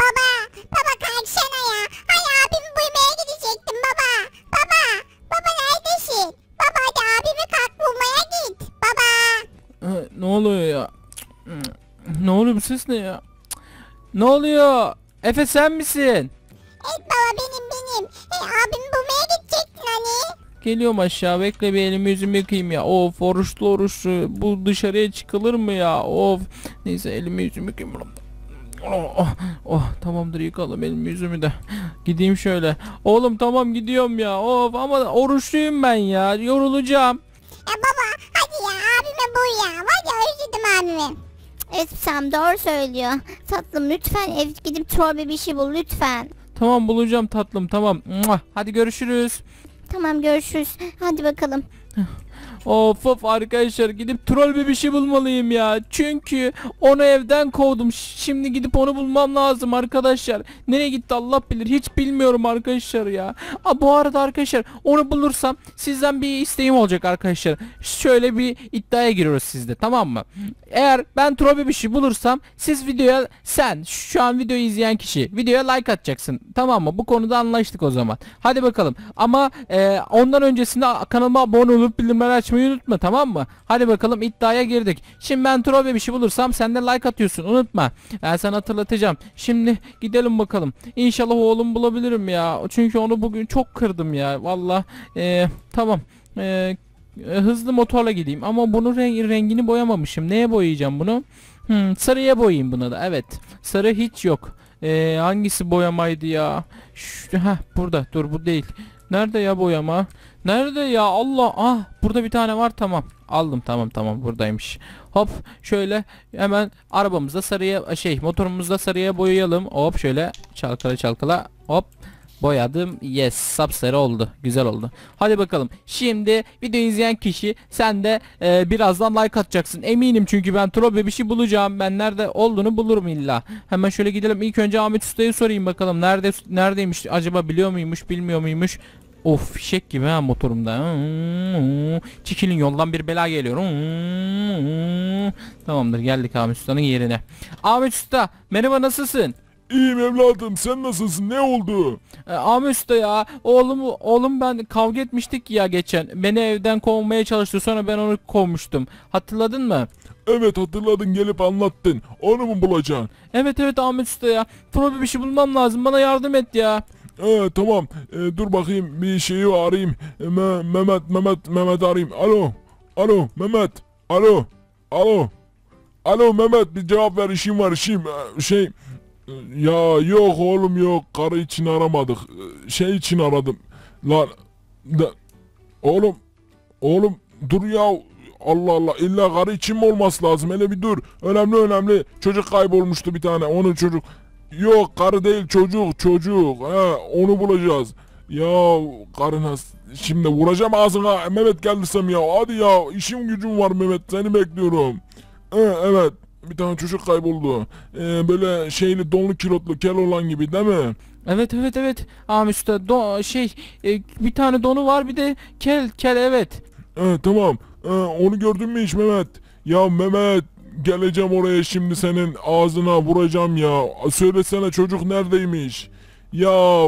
Baba, baba kalksana ya. Hay abimi bulmaya gidecektim baba. Baba, baba neredesin? Baba hadi abimi kalk bulmaya git. Baba. Ee, Ne oluyor ya? Ne oluyor bu ses ne ya? Ne oluyor? Efe sen misin? Geliyorum aşağı bekle bir elimi yüzümü yıkayayım ya. Of oruçlu oruçlu. Bu dışarıya çıkılır mı ya? Of. Neyse elimi yüzümü yıkayayım. Oh, oh, oh, tamamdır yıkalım elimi yüzümü de. Gideyim şöyle. Oğlum tamam gidiyorum ya. Of ama oruçluyum ben ya. Yorulacağım. Ya baba hadi ya abimi bul ya. Var ya özledim abimi. Evet Sam doğru söylüyor. Tatlım lütfen ev gidip çorba bir şey bul lütfen. Tamam bulacağım tatlım tamam. Hadi görüşürüz. Tamam görüşürüz. Hadi bakalım. Of of arkadaşlar gidip troll bir bir şey bulmalıyım ya. Çünkü onu evden kovdum. Şimdi gidip onu bulmam lazım arkadaşlar. Nereye gitti Allah bilir. Hiç bilmiyorum arkadaşlar ya. Aa, bu arada arkadaşlar onu bulursam sizden bir isteğim olacak arkadaşlar. Şöyle bir iddiaya giriyoruz sizde tamam mı? Eğer ben troll bir şey bulursam siz videoya sen şu an videoyu izleyen kişi videoya like atacaksın. Tamam mı? Bu konuda anlaştık o zaman. Hadi bakalım. Ama e, ondan öncesinde kanalıma abone olup bildirimleri açmayı unutma tamam mı? Hadi bakalım iddiaya girdik. Şimdi ben troll bir şey bulursam sen de like atıyorsun unutma. Ben sana hatırlatacağım. Şimdi gidelim bakalım. İnşallah oğlum bulabilirim ya. Çünkü onu bugün çok kırdım ya. Valla e, tamam. E, e, hızlı motorla gideyim ama bunun rengi, rengini boyamamışım. Neye boyayacağım bunu? Hmm, sarıya boyayayım bunu da. Evet. Sarı hiç yok. Ee, hangisi boyamaydı ya? Şu, heh, burada. Dur bu değil. Nerede ya boyama? Nerede ya? Allah. Ah burada bir tane var tamam. Aldım tamam tamam buradaymış. Hop şöyle hemen arabamızda sarıya şey motorumuzda sarıya boyayalım. Hop şöyle çalkala çalkala. Hop Boyadım. Yes. Sapsarı oldu. Güzel oldu. Hadi bakalım. Şimdi video izleyen kişi sen de e, birazdan like atacaksın. Eminim çünkü ben troll bir şey bulacağım. Ben nerede olduğunu bulurum illa. Hemen şöyle gidelim. İlk önce Ahmet Usta'yı sorayım bakalım. Nerede neredeymiş? Acaba biliyor muymuş, bilmiyor muymuş? Of fişek gibi ha motorumda. Çekilin yoldan bir bela geliyor. Tamamdır geldik Ahmet Usta'nın yerine. Ahmet Usta merhaba nasılsın? İyiyim evladım sen nasılsın ne oldu? E, Ahmet Usta ya oğlum oğlum ben kavga etmiştik ya geçen. Beni evden kovmaya çalıştı sonra ben onu kovmuştum. Hatırladın mı? Evet hatırladın gelip anlattın onu mu bulacaksın? Evet evet Ahmet Usta ya. Probi bir şey bulmam lazım. Bana yardım et ya. Ee, tamam Ee, dur bakayım bir şeyi arayayım Ee, Me- Mehmet Mehmet Mehmet arayayım alo alo Mehmet alo alo alo Mehmet bir cevap ver işim var işim Ee, şey e, ya yok oğlum yok. Karı için aramadık. Şey için aradım. Lan da, oğlum oğlum dur ya. Allah Allah illa karı için mi olması lazım? Hele bir dur. Önemli önemli. Çocuk kaybolmuştu bir tane. Onu çocuk Yok karı değil çocuk çocuk. He, onu bulacağız. Ya karına şimdi vuracağım ağzına. Mehmet geldirsem ya. Hadi ya işim gücüm var Mehmet. Seni bekliyorum. He, evet bir tane çocuk kayboldu. Ee, böyle şeyli donlu kilotlu kel olan gibi değil mi? Evet evet evet. Ahmet Usta do- şey e, bir tane donu var bir de kel kel evet. He, tamam. He, onu gördün mü hiç Mehmet? Ya Mehmet geleceğim oraya şimdi senin ağzına vuracağım ya. Söylesene çocuk neredeymiş? Ya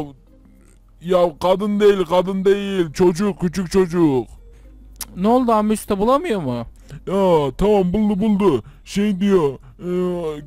ya kadın değil kadın değil çocuk küçük çocuk. Ne oldu Usta bulamıyor mu? Ya tamam buldu buldu. Şey diyor e,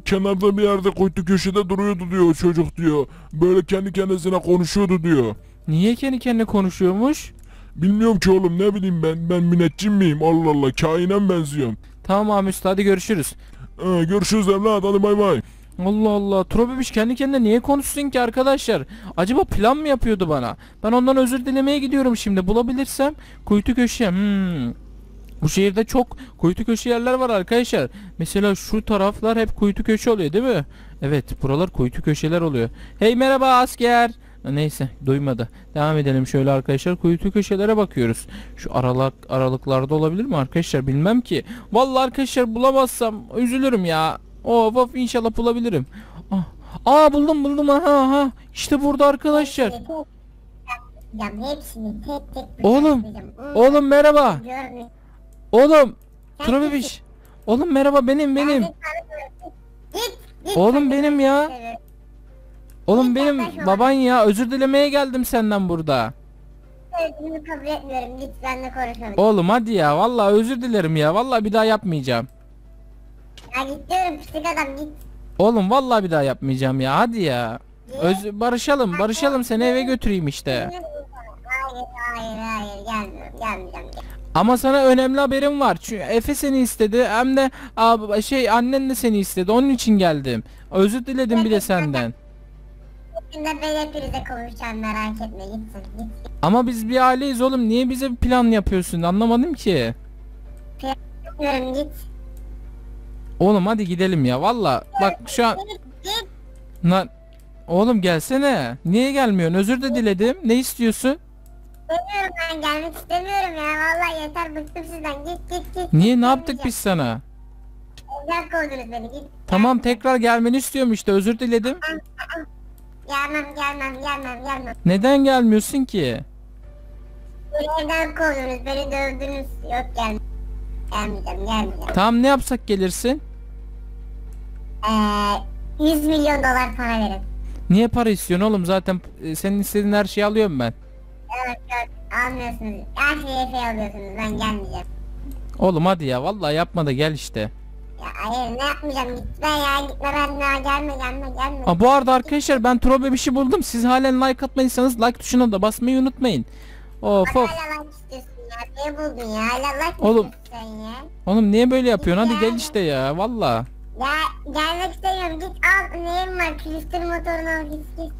kenarda bir yerde kuytu köşede duruyordu diyor çocuk diyor. Böyle kendi kendisine konuşuyordu diyor. Niye kendi kendine konuşuyormuş? Bilmiyorum ki oğlum ne bileyim ben ben müneccim miyim Allah Allah kainen benziyorum. Tamam Ahmet Usta hadi görüşürüz. E, görüşürüz evlat hadi bay bay. Allah Allah. Trobebiş kendi kendine niye konuşsun ki arkadaşlar? Acaba plan mı yapıyordu bana? Ben ondan özür dilemeye gidiyorum şimdi. Bulabilirsem kuytu köşe. Hmm. Bu şehirde çok kuytu köşe yerler var arkadaşlar. Mesela şu taraflar hep kuytu köşe oluyor değil mi? Evet buralar kuytu köşeler oluyor. Hey merhaba asker. Neyse duymadı. Devam edelim şöyle arkadaşlar. Kuytu köşelere bakıyoruz. Şu aralık aralıklarda olabilir mi arkadaşlar? Bilmem ki. Vallahi arkadaşlar bulamazsam üzülürüm ya. Of of inşallah bulabilirim. Ah. Aa buldum buldum aha aha. İşte burada arkadaşlar. Oğlum. Oğlum merhaba. Oğlum. Trobebiş. Oğlum merhaba benim benim. Git Git Oğlum benim ya. Oğlum Git benim yaklaşma baban ya özür dilemeye geldim senden burada. Sözünü kabul etmiyorum. Git benimle konuşalım. Oğlum hadi ya vallahi özür dilerim ya vallahi bir daha yapmayacağım. Ya git diyorum pislik adam git. Oğlum vallahi bir daha yapmayacağım ya hadi ya. Öz barışalım barışalım seni eve götüreyim işte. Hayır hayır hayır gelmiyorum gelmeyeceğim. Ama sana önemli haberim var. Çünkü Efe seni istedi hem de ab- şey annen de seni istedi. Onun için geldim. Özür diledim bir de senden. Şimdi ben hepinize konuşacağım merak etme gitsin git. Ama biz bir aileyiz oğlum. Niye bize bir plan yapıyorsun? Anlamadım ki. Diyorum git. Oğlum hadi gidelim ya. Valla bak şu an. Lan oğlum gelsene. Niye gelmiyorsun? Özür de diledim. Ne istiyorsun? Demiyorum ben gelmek istemiyorum ya. Vallahi yeter bıktım sizden. Git git git. Niye ne yaptık biz sana? Evden kovdunuz beni git. Tamam tekrar gelmeni istiyorum işte. Özür diledim. Gelmem gelmem gelmem gelmem. Neden gelmiyorsun ki? Beni evden kovdunuz beni dövdünüz. Yok gel. Gelmeyeceğim gelmeyeceğim. Tamam ne yapsak gelirsin? Eee 100 milyon dolar para verin. Niye para istiyorsun oğlum? Zaten e, senin istediğin her şeyi alıyorum ben. Evet evet almıyorsunuz. Her şeyi Efe'ye alıyorsunuz ben gelmeyeceğim. Oğlum hadi ya. Vallahi yapma da gel işte. Ya hayır ne yapmayacağım gitme ya gitme ben ya gelme gelme gelme. Aa, bu arada arkadaşlar ben troll bir şey buldum. Siz halen like atmadıysanız like tuşuna da basmayı unutmayın. Of of. Hala like istiyorsun ya. Niye buldun ya? Hala like Oğlum. istiyorsun ya. Oğlum niye böyle yapıyorsun? Hadi gel işte ya. Valla. Ya gelmek istemiyorum. Git al neyim var? Külüstür motorunu al git git.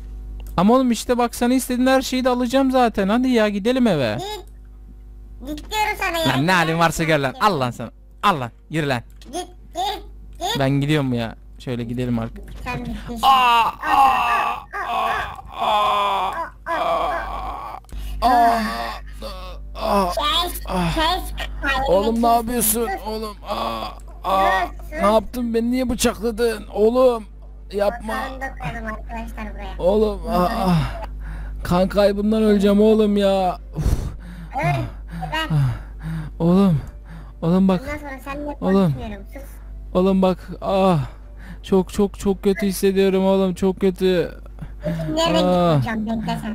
Ama oğlum işte bak sana istediğin her şeyi de alacağım zaten. Hadi ya gidelim eve. Git. Git diyorum sana ya. Lan ne halin varsa gel lan. Al lan sana. Al lan. Yürü lan. Git git git. Ben gidiyorum ya. Şöyle gidelim artık. Sen kes. Oğlum ne yapıyorsun? Oğlum. Aa, aa. Ne yaptın? Beni niye bıçakladın? Oğlum. Yapma. Oğlum. Aa. Kan kaybından öleceğim oğlum ya. Uf. Öl. Ben Oğlum. Oğlum bak. Oğlum. Oğlum bak. Ah. Çok çok çok kötü hissediyorum oğlum. Çok kötü. Aa.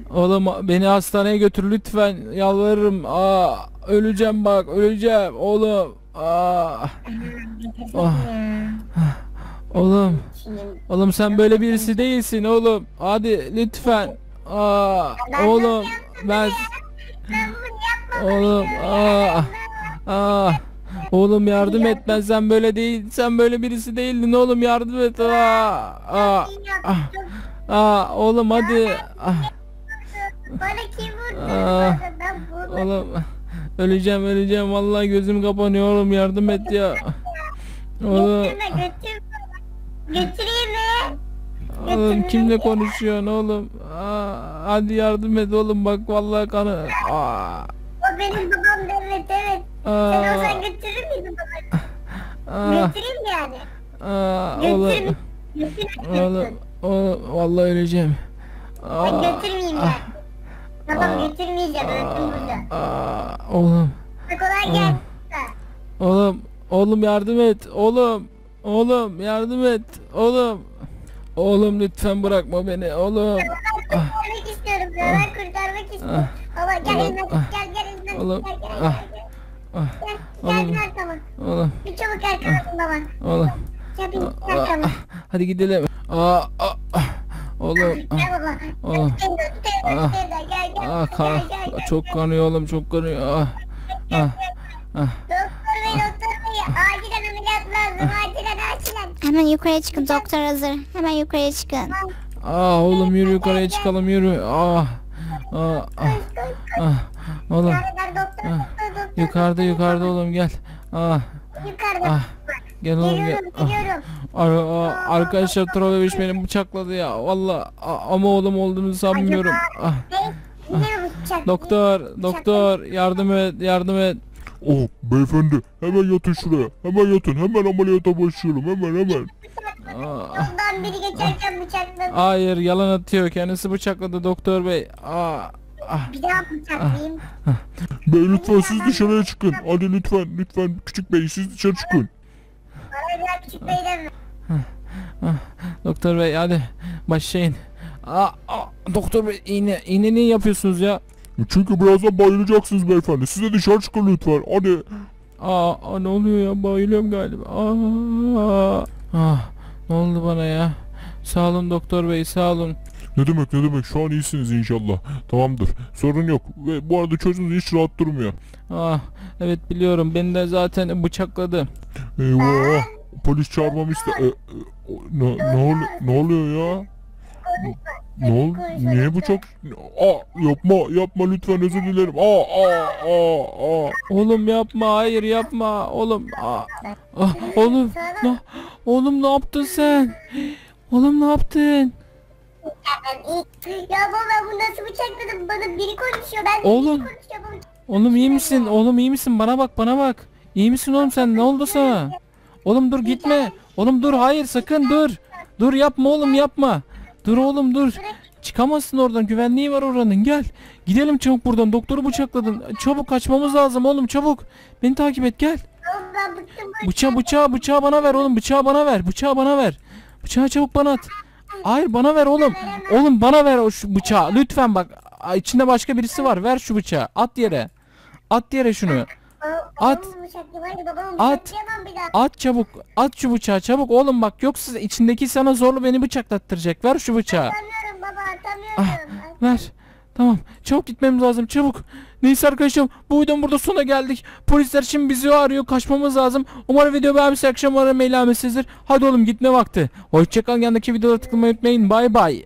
Oğlum beni hastaneye götür lütfen. Yalvarırım. Aa. Öleceğim bak. Öleceğim. Oğlum. Aa. Ah. Oğlum. Oğlum sen böyle birisi değilsin oğlum. Hadi lütfen. Aa. Oğlum. Ben. ben. Oğlum. Aa. Aa. Oğlum yardım et ben sen böyle değil sen böyle birisi değildin oğlum yardım et aa aa ah, aa oğlum hadi ah, Bana kim vurdu? Aa. Ben oğlum öleceğim öleceğim vallahi gözüm kapanıyor oğlum yardım et ya oğlum mi? oğlum kimle konuşuyorsun oğlum aa, hadi yardım et oğlum bak vallahi kanı aa, O benim babam da evet evet. Sen aa, olsan götürür müydün babamı? aa, Götüreyim yani? aa, oğlum mü? Götür oğlum oğlum vallahi öleceğim Ben Aa, götürmeyeyim ah. ben. Tamam götürmeyeceğim öldüm burada. Aa, oğlum Kolay gelsin. Oğlum, oğlum yardım et. Oğlum, oğlum yardım et. Oğlum. Oğlum lütfen bırakma beni. Oğlum. Ben kurtarmak istiyorum. Ben kurtarmak istiyorum. Baba gel Oğlum, elinden ah. gel gel elinden Oğlum, gel gel ah. gel. Ah, Gel Oğlum. gel arkama. Oğlum, Bir çabuk arkamasın baba. oğlum. Gel bir arkama. ah, Hadi gidelim. Aa, aa, ah. Oğlum. ah, Gel baba. Oğlum. Tut tut Ah. tut. Gel gel. Ah, gel, gel, gel, çok gel. kanıyor oğlum, çok kanıyor. Ah, ah, ah. Hemen yukarıya çıkın doktor hazır. Hemen yukarıya çıkın. Ah, oğlum yürü yukarıya çıkalım yürü. Ah, ah, ah, ah. Oğlum, ah. yukarıda yukarıda oğlum gel. Ah, Yukarıda. ah. Gel oğlum gel. Geliyorum Ah. Ar- a- arkadaşlar Trolleviş beni bıçakladı ya. Valla ama oğlum olduğunu sanmıyorum. Ah, bıçak? doktor, doktor yardım et, yardım et. Oh beyefendi hemen yatın şuraya. Hemen yatın. Hemen ameliyata başlıyorum. Hemen hemen. Ah, Yoldan biri geçerken bıçakladı. hayır yalan atıyor. Kendisi bıçakladı doktor bey. Ah, ah. Bir daha bıçaklayayım. Bey lütfen siz dışarıya çıkın. Hadi lütfen lütfen küçük bey siz dışarı çıkın. Bana bir daha küçük bey deme. Doktor bey hadi başlayın. Aa, aa, doktor bey iğne iğne niye yapıyorsunuz ya? Çünkü birazdan bayılacaksınız beyefendi. Size dışarı çıkın lütfen. Hadi. Aa, aa, ne oluyor ya bayılıyorum galiba. Aa, ah, ne oldu bana ya? Sağ olun doktor bey sağ olun. Ne demek ne demek şu an iyisiniz inşallah. Tamamdır. Sorun yok. Ve bu arada çocuğunuz hiç rahat durmuyor. Ah evet biliyorum beni de zaten bıçakladı. Eyvah. Polis çağırmamı iste... E, e, o- ne, ne, oluyor, ne oluyor ya? Ne oldu? Niye bıçak? Aa yapma yapma lütfen özür dilerim. Aa aa aa aa. Oğlum yapma hayır yapma oğlum. Aa, ah, oğlum ne, oğlum ne yaptın sen? Oğlum ne yaptın? Ya baba bu nasıl bıçakladı? Bana biri konuşuyor. Ben de Oğlum. biri konuşuyor. Oğlum iyi misin? Oğlum iyi misin? Bana bak bana bak. İyi misin oğlum sen? Ne oldu sana? Oğlum dur gitme. Oğlum dur hayır sakın dur. Dur yapma oğlum yapma. Dur oğlum dur. Çıkamazsın oradan güvenliği var oranın gel. Gidelim çabuk buradan doktoru bıçakladın. Çabuk kaçmamız lazım oğlum çabuk. Beni takip et gel. Bıçağı bıçağı bıçağı bana ver oğlum bıçağı bana ver. Bıçağı bana ver. Bıçağı çabuk bana at. Hayır bana ver oğlum. Oğlum bana ver o şu bıçağı. Lütfen bak. İçinde başka birisi var. Ver şu bıçağı. At yere. At yere şunu. At. At. At çabuk. At şu bıçağı çabuk oğlum bak yoksa içindeki sana zorla beni bıçaklattıracak. Ver şu bıçağı. Atamıyorum baba atamıyorum. Ah, Ver. Tamam. Çabuk gitmemiz lazım. Çabuk. Neyse arkadaşlar bu videonun burada sona geldik. Polisler şimdi bizi arıyor. Kaçmamız lazım. Umarım video beğenmişsiniz. Akşam umarım eğlenmişsinizdir. Hadi oğlum gitme vakti. Hoşçakalın. Yanındaki videolara tıklamayı unutmayın. Bay bay.